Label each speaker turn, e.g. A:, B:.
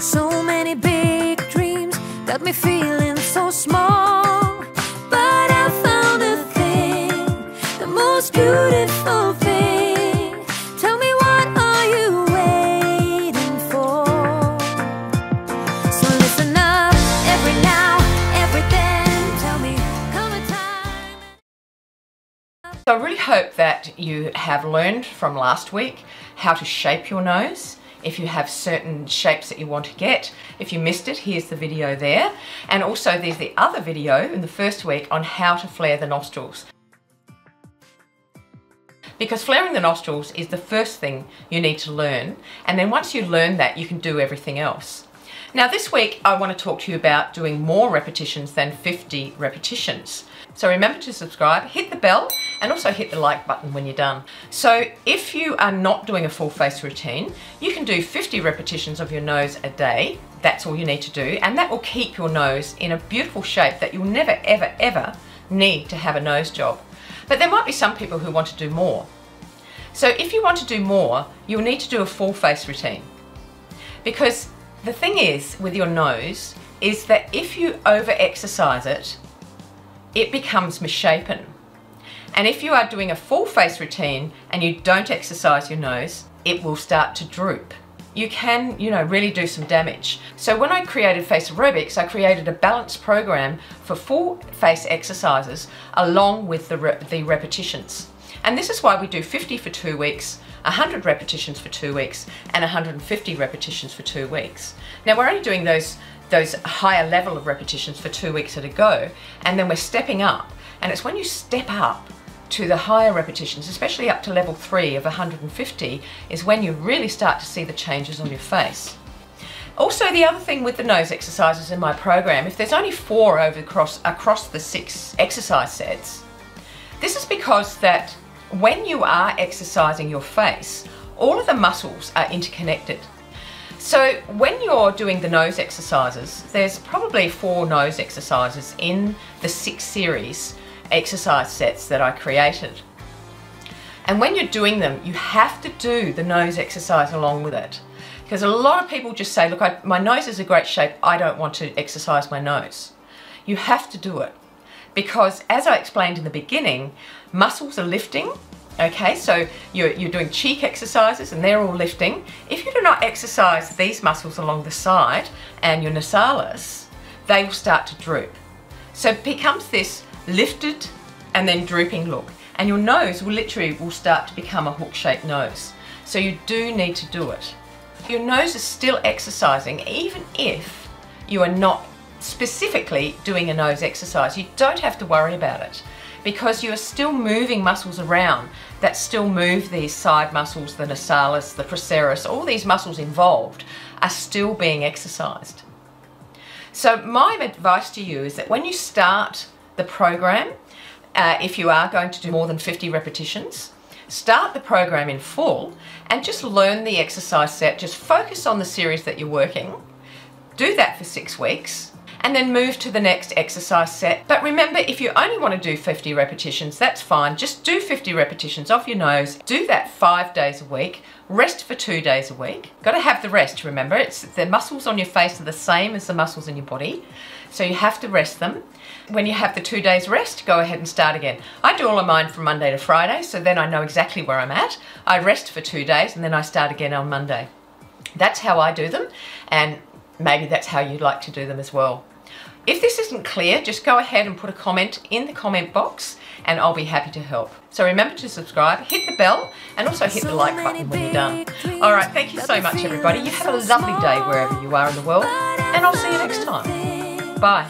A: So many big dreams got me feeling so small. But I found a thing, the most beautiful thing. Tell me what are you waiting for? So listen up, every now, every then. Tell me, come a time.
B: So I really hope that you have learned from last week how to shape your nose. If you have certain shapes that you want to get. If you missed it, here's the video there. And also there's the other video in the first week on how to flare the nostrils. Because flaring the nostrils is the first thing you need to learn. And then once you learn that, you can do everything else. Now this week, I want to talk to you about doing more repetitions than 50 repetitions. So remember to subscribe, hit the bell, and also hit the like button when you're done. So if you are not doing a full face routine, you can do 50 repetitions of your nose a day. That's all you need to do. And that will keep your nose in a beautiful shape that you'll never, ever, ever need to have a nose job. But there might be some people who want to do more. So if you want to do more, you'll need to do a full face routine. Because the thing is with your nose is that if you over exercise it, it becomes misshapen. And if you are doing a full face routine and you don't exercise your nose, it will start to droop. You can, you know, really do some damage. So when I created Facerobics, I created a balanced program for full face exercises along with the, re the repetitions. And this is why we do 50 for two weeks, 100 repetitions for two weeks, and 150 repetitions for two weeks. Now we're only doing those those higher level of repetitions for two weeks at a go, and then we're stepping up. And it's when you step up to the higher repetitions, especially up to level three of 150, is when you really start to see the changes on your face. Also, the other thing with the nose exercises in my program, if there's only four over across, across the six exercise sets, this is because that when you are exercising your face, all of the muscles are interconnected. So when you're doing the nose exercises, there's probably four nose exercises in the six series exercise sets that I created. And when you're doing them, you have to do the nose exercise along with it. Because a lot of people just say, look, I, my nose is a great shape, I don't want to exercise my nose. You have to do it. Because as I explained in the beginning, muscles are lifting Okay, so you're, you're doing cheek exercises and they're all lifting. If you do not exercise these muscles along the side and your nasalis, they will start to droop. So it becomes this lifted and then drooping look. And your nose will literally will start to become a hook-shaped nose. So you do need to do it. Your nose is still exercising even if you are not specifically doing a nose exercise. You don't have to worry about it because you are still moving muscles around that still move these side muscles, the nasalis, the procerus, all these muscles involved are still being exercised. So my advice to you is that when you start the program, uh, if you are going to do more than 50 repetitions, start the program in full and just learn the exercise set. Just focus on the series that you're working. Do that for six weeks and then move to the next exercise set. But remember, if you only want to do 50 repetitions, that's fine. Just do 50 repetitions off your nose. Do that five days a week. Rest for two days a week. Got to have the rest, remember. It's The muscles on your face are the same as the muscles in your body. So you have to rest them. When you have the two days rest, go ahead and start again. I do all of mine from Monday to Friday, so then I know exactly where I'm at. I rest for two days and then I start again on Monday. That's how I do them. And maybe that's how you'd like to do them as well. If this isn't clear, just go ahead and put a comment in the comment box and I'll be happy to help. So remember to subscribe, hit the bell, and also hit the like button when you're done. All right, thank you so much, everybody. You have a lovely day wherever you are in the world, and I'll see you next time. Bye.